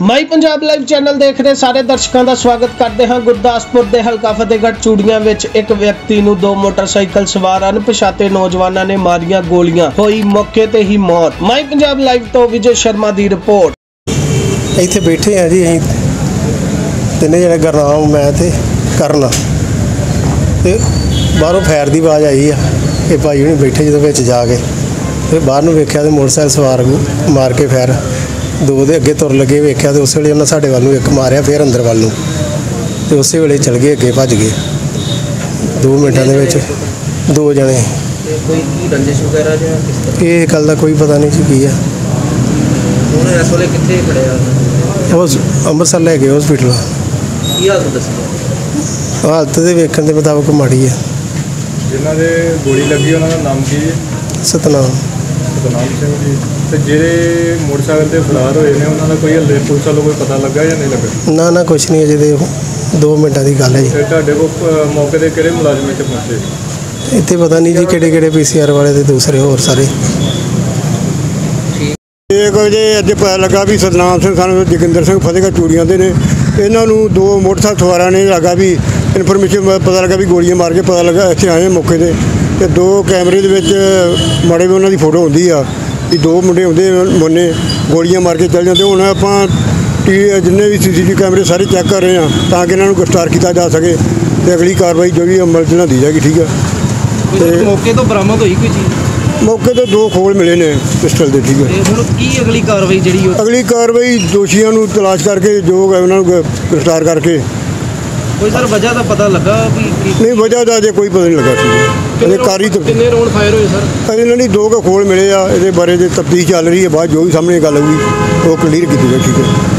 ਮਾਈ Punjab live channel ਦੇਖ ਰਹੇ ਸਾਰੇ ਦਰਸ਼ਕਾਂ ਦਾ ਸਵਾਗਤ ਕਰਦੇ ਹਾਂ। ਗੁਰਦਾਸਪੁਰ ਦੇ ਹਲਕਾ ਫਤਿਹਗੜ੍ਹ ਚੂੜੀਆਂ ਵਿੱਚ ਇੱਕ ਵਿਅਕਤੀ ਨੂੰ ਦੋ ਮੋਟਰਸਾਈਕਲ ਸਵਾਰ ਅਣਪਛਾਤੇ ਨੌਜਵਾਨਾਂ ਨੇ ਮਾਰੀਆਂ ਗੋਲੀਆਂ। ਹੋਈ ਮੌਕੇ ਤੇ ਹੀ ਮੌਤ। ਮਾਈ ਪੰਜਾਬ ਲਾਈਵ ਤੋਂ ਵਿਜੇ ਸ਼ਰਮਾ ਦੀ ਰਿਪੋਰਟ। ਇੱਥੇ ਬੈਠੇ ਆ ਜੀ ਅਸੀਂ। ਤਿੰਨੇ ਜਣੇ ਗਰਨਾਮ, ਮੈਂ ਤੇ ਕਰਨ। ਤੇ ਬਾਹਰੋਂ ਫਾਇਰ ਦੀ ਆਵਾਜ਼ ਆਈ ਆ ਇਹ ਭਾਈ ਹੁਣੀ ਬੈਠੇ ਜਦੋਂ ਵਿੱਚ ਜਾ ਕੇ। ਤੇ ਬਾਹਰ ਨੂੰ ਵੇਖਿਆ ਤੇ ਮੋਟਰਸਾਈਕਲ ਸਵਾਰ ਮਾਰ ਕੇ ਫਾਇਰ ਦੋ ਦੇ ਅੱਗੇ ਤੁਰ ਲੱਗੇ ਵੇਖਿਆ ਤੇ ਉਸੇ ਵੇਲੇ ਉਹਨਾਂ ਸਾਡੇ ਵੱਲ ਨੂੰ ਇੱਕ ਮਾਰਿਆ ਫਿਰ ਅੰਦਰ ਵੱਲ ਨੂੰ। ਤੇ ਉਸੇ ਵੇਲੇ ਚਲ ਗਏ ਅੱਗੇ ਭੱਜ ਗਏ। 2 ਮਿੰਟਾਂ ਦੇ ਵਿੱਚ ਦੋ ਜਣੇ। ਤੇ ਕੋਈ ਰੰਜਿਸ਼ ਵਗੈਰਾ ਜਾਂ ਕਿਸ ਤਰ੍ਹਾਂ? ਇਹ ਗੱਲ ਦਾ ਕੋਈ ਪਤਾ ਨਹੀਂ ਸੀ ਕੀ ਆ। ਹੁਣ ਇਸ ਵੇਲੇ ਕਿੱਥੇ ਖੜਿਆ ਉਸ ਅੰਮ੍ਰਿਤਸਰ ਲੈ ਗਏ ਹਸਪੀਟਲ ਕੀ ਹਾਲਤ ਦੱਸੀ? ਹਾਲਤ ਦੇ ਵੇਖਣ ਦੇ ਮੁਤਾਬਕ ਮਾੜੀ ਹੈ ਜਿਨ੍ਹਾਂ ਦੇ ਗੋਲੀ ਲੱਗੀ ਉਹਨਾਂ ਦਾ ਨਾਮ ਕੀ ਹੈ? ਸਤਨਾਮ। ਸਤਨਾਮ ਸਿੰਘ ਜੀ ਤੇ ਜਿਹੜੇ ਮੋਟਰਸਾਈਕਲ ਤੇ ਫਰਾਰ ਹੋਏ ਨੇ ਉਹਨਾਂ ਦਾ ਕੋਈ ਹੱਲੇ ਪੁਲਿਸ ਵੱਲੋਂ ਕੋਈ ਪਤਾ ਲੱਗਾ ਜਾਂ ਨਹੀਂ ਲੱਗਾ? ਨਾ ਨਾ ਕੁਛ ਨਹੀਂ ਅਜੇ ਦੇ 2 ਮਿੰਟਾਂ ਦੀ ਗੱਲ ਹੈ ਜੀ। ਤੇ ਤੁਹਾਡੇ ਕੋਲ ਅ, ਮੌਕੇ ਤੇ ਕਿਹੜੇ ਮੁਲਾਜ਼ਮ ਇੱਥੇ ਪਹੁੰਚੇ? ਇੱਥੇ ਪਤਾ ਨਹੀਂ ਜੀ ਕਿਹੜੇ ਕਿਹੜੇ ਪੀਸੀਆਰ ਵਾਲੇ ਤੇ ਦੂਸਰੇ ਹੋਰ ਸਾਰੇ। ਇੱਕ ਵਜੇ ਅੱਜ ਪਤਾ ਲੱਗਾ ਵੀ ਸਤਨਾਮ ਸਿੰਘ ਸਾਨੂੰ ਜੋਗਿੰਦਰ ਸਿੰਘ ਫਤਿਹਗੜ੍ਹ ਚੂੜੀਆਂ ਦੇ ਨੇ। ਇਹਨਾਂ ਨੂੰ ਦੋ ਮੋਟਰਸਾਈਕਲ ਸਵਾਰਾਂ ਨੇ ਲੱਗਾ ਵੀ ਇਨਫੋਰਮੇਸ਼ਨ ਪਤਾ ਲੱਗਾ ਵੀ ਗੋਲੀਆਂ ਮਾਰ ਕੇ ਪਤਾ ਲੱਗਾ ਇੱਥੇ ਆਏ ਮੌਕੇ ਤੇ। ਤੇ ਦੋ ਕੈਮਰੇ ਦੇ ਵਿੱਚ ਮਾੜੇ ਵੀ ਉਹਨਾਂ ਦੀ ਫੋਟੋ ਹੁੰਦੀ ਆ ਵੀ ਦੋ ਮੁੰਡੇ ਹੁੰਦੇ ਮੋਨੇ ਗੋਲੀਆਂ ਮਾਰ ਕੇ ਚੱਲ ਜਾਂਦੇ। ਹੁਣ ਆਪਾਂ ਟੀ ਜਿੰਨੇ ਵੀ ਸੀਸੀਟੀਵੀ ਕੈਮਰੇ ਸਾਰੇ ਚੈੱਕ ਕਰ ਰਹੇ ਆ ਤਾਂ ਕਿ ਇਹਨਾਂ ਨੂੰ ਗ੍ਰਿਫਤਾਰ ਕੀਤਾ ਜਾ ਸਕੇ ਤੇ ਅਗਲੀ ਕਾਰਵਾਈ ਜੋ ਵੀ ਅਮਲ 'ਚ ਲਿਆਂਦੀ ਜਾਏਗੀ ਠੀਕ ਆ? ਕੋਈ ਮੌਕੇ ਤੋਂ ਬਰਾਮਦ ਹੋਈ ਕੋਈ ਚੀਜ਼? ਮੌਕੇ ਤੇ ਦੋ ਖੋਲ ਮਿਲੇ ਨੇ ਪਿਸਟਲ ਦੇ ਠੀਕ ਆ। ਤੇ ਹੁਣ ਕੀ ਅਗਲੀ ਕਾਰਵਾਈ ਜਿਹੜੀ ਅਗਲੀ ਕਾਰਵਾਈ ਦੋਸ਼ੀਆਂ ਨੂੰ ਤਲਾਸ਼ ਕਰਕੇ ਜੋ ਹੈ ਉਹਨਾਂ ਨੂੰ ਗ੍ਰਿ- ਗ੍ਰਿਫਤਾਰ ਕਰਕੇ ਕੋਈ ਸਰ ਵਜ੍ਹਾ ਦਾ ਪਤਾ ਲੱਗਾ ਵੀ ਕੀ ਨਹੀਂ ਵਜ੍ਹਾ ਦਾ ਅਜੇ ਕੋਈ ਪਤਾ ਨਹੀਂ ਲੱਗਾ ਸੀ ਅਜੇ ਕਾਰੀ ਤੋਂ ਕਿੰਨੇ ਰੌਂਡ ਫਾਇਰ ਹੋਏ ਸਰ? ਅਜੇ ਇਹਨਾਂ ਦੀ ਦੋ ਕੁ ਖੋਲ ਮਿਲੇ ਆ ਇਹਦੇ ਬਾਰੇ ਦੇ ਤਫਤੀਸ਼ ਚੱਲ ਰਹੀ ਹੈ ਬਾਅਦ ਜੋ ਵੀ ਸਾਹਮਣੇ ਗੱਲ ਹੋਊਗੀ ਉਹ ਕਲੀਅਰ ਕੀਤੀ ਜਾਏ ਠੀਕ ਹੈ।